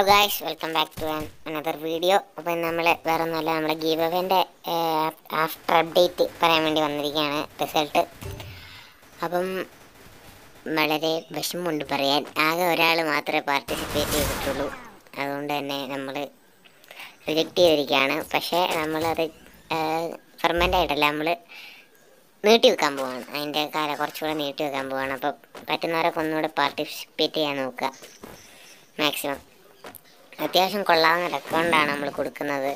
Hello guys welcome back to another video അപ്പം നമ്മൾ വേറെ ഒന്നുമല്ല നമ്മുടെ ഗീവ് ആഫ്റ്റർ അപ്ഡേറ്റ് പറയാൻ വേണ്ടി വന്നിരിക്കുകയാണ് റിസൾട്ട് അപ്പം വളരെ വിഷമമുണ്ട് പറയാൻ. ആകെ ഒരാൾ മാത്രമേ പാർട്ടിസിപ്പേറ്റ് ചെയ്തിട്ടുള്ളൂ. അതുകൊണ്ട് തന്നെ നമ്മൾ റിജക്റ്റ് ചെയ്തിരിക്കുകയാണ്. പക്ഷേ നമ്മളത് പെർമനന്റ് ആയിട്ടല്ല നമ്മൾ നീട്ടി വെക്കാൻ പോവാണ്. അതിന്റെ കാലം കുറച്ചുകൂടെ നീട്ടി വെക്കാൻ പോവാണ്. അപ്പോൾ പറ്റുന്നവരൊക്കെ ഒന്നുകൂടെ പാർട്ടിസിപ്പേറ്റ് ചെയ്യാൻ നോക്കുക. മാക്സിമം അത്യാവശ്യം കൊള്ളാവുന്ന റെക്കോണ്ടാണ് നമ്മൾ കൊടുക്കുന്നത്.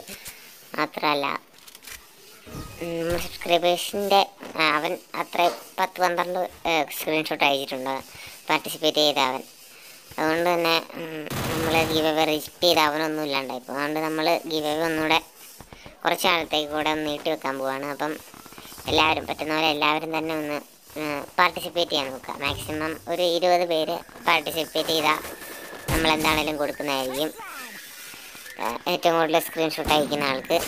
മാത്രമല്ല സബ്സ്ക്രൈബേഴ്സിന്റെ അവൻ അത്ര പത്ത് പന്ത്രണ്ട് സ്ക്രീൻഷോട്ട് അയച്ചിട്ടുണ്ട്. പാർട്ടിസിപ്പേറ്റ് ചെയ്ത അവൻ. അതുകൊണ്ട് തന്നെ നമ്മൾ ഗീവ് അവേ റിജക്റ്റ് ചെയ്ത അവനൊന്നും ഇല്ലാണ്ടായിപ്പോൾ അതുകൊണ്ട് നമ്മൾ ഗീവ് അവേ ഒന്നുകൂടെ കുറച്ച് നാളത്തേക്ക് കൂടെ ഒന്ന് നീട്ടി വെക്കാൻ പോവാണ്. അപ്പം എല്ലാവരും പറ്റുന്നവരെ എല്ലാവരും തന്നെ ഒന്ന് പാർട്ടിസിപ്പേറ്റ് ചെയ്യാൻ നോക്കുക. മാക്സിമം ഒരു ഇരുപത് പേര് പാർട്ടിസിപ്പേറ്റ് ചെയ്താൽ നമ്മൾ എന്താണെങ്കിലും കൊടുക്കുന്നതായിരിക്കും. ഏറ്റവും കൂടുതൽ സ്ക്രീൻഷോട്ട് അയക്കുന്ന ആൾക്ക്.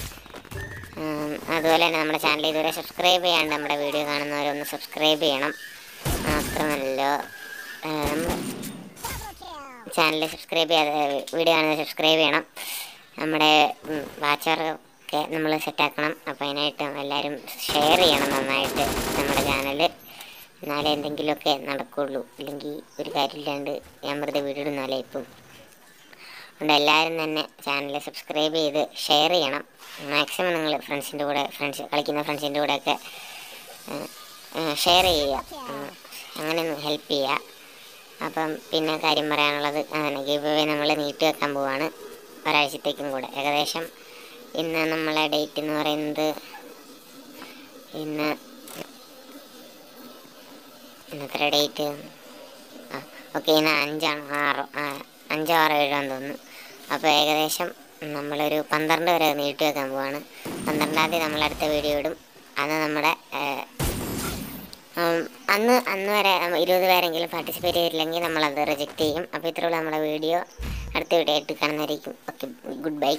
അതുപോലെ തന്നെ നമ്മുടെ ചാനൽ ഇതുവരെ സബ്സ്ക്രൈബ് ചെയ്യാണ്ട് നമ്മുടെ വീഡിയോ കാണുന്നവരൊന്ന് സബ്സ്ക്രൈബ് ചെയ്യണം. മാത്രമല്ല ചാനൽ സബ്സ്ക്രൈബ് ചെയ്യാതെ വീഡിയോ കാണുന്നത് സബ്സ്ക്രൈബ് ചെയ്യണം. നമ്മുടെ വാച്ചറൊക്കെ നമ്മൾ സെറ്റാക്കണം അപ്പോൾ അതിനായിട്ട് എല്ലാവരും ഷെയർ ചെയ്യണം നന്നായിട്ട് നമ്മുടെ ചാനൽ എന്നാലേ എന്തെങ്കിലുമൊക്കെ നടക്കുകയുള്ളൂ ഇല്ലെങ്കിൽ ഒരു കാര്യമില്ലാണ്ട് ഞാൻ വെറുതെ വീഡിയോ ഇപ്പം. അതുകൊണ്ട് എല്ലാവരും തന്നെ ചാനൽ സബ്സ്ക്രൈബ് ചെയ്ത് ഷെയർ ചെയ്യണം. മാക്സിമം നിങ്ങൾ ഫ്രണ്ട്സിന്റെ കൂടെ ഫ്രണ്ട്സ് കളിക്കുന്ന ഫ്രണ്ട്സിന്റെ കൂടെയൊക്കെ ഷെയർ ചെയ്യുക. അങ്ങനെ ഹെൽപ്പ് ചെയ്യുക. അപ്പം പിന്നെ കാര്യം പറയാനുള്ളത് അങ്ങനെ ഗീവ് അവേ നമ്മൾ നീട്ടി വെക്കാൻ പോവാണ്. ഒരാഴ്ചത്തേക്കും കൂടെ. ഏകദേശം ഇന്ന് നമ്മളെ ഡേറ്റ് എന്ന് പറയുന്നത് ഇന്ന് ഇന്നത്ര ഡേറ്റ് ഓക്കെ ഇന്ന് അഞ്ചാണ്? ആറോ? ആ അഞ്ചോ ആറോ എന്ന് തോന്നുന്നു. അപ്പോൾ ഏകദേശം നമ്മളൊരു പന്ത്രണ്ട് വരെ നീട്ടി വെക്കാൻ പോവാണ്. പന്ത്രണ്ടാം തീയതി നമ്മൾ അടുത്ത വീഡിയോ ഇടും. അന്ന് നമ്മുടെ അന്ന് അന്ന് വരെ ഇരുപത് പേരെങ്കിലും പാർട്ടിസിപ്പേറ്റ് ചെയ്തില്ലെങ്കിൽ നമ്മളത് റിജക്റ്റ് ചെയ്യും. അപ്പോൾ ഇത്രയുള്ള നമ്മുടെ വീഡിയോ. അടുത്ത വീഡിയോ ആയിട്ട് കാണുന്നതായിരിക്കും. Okay good bye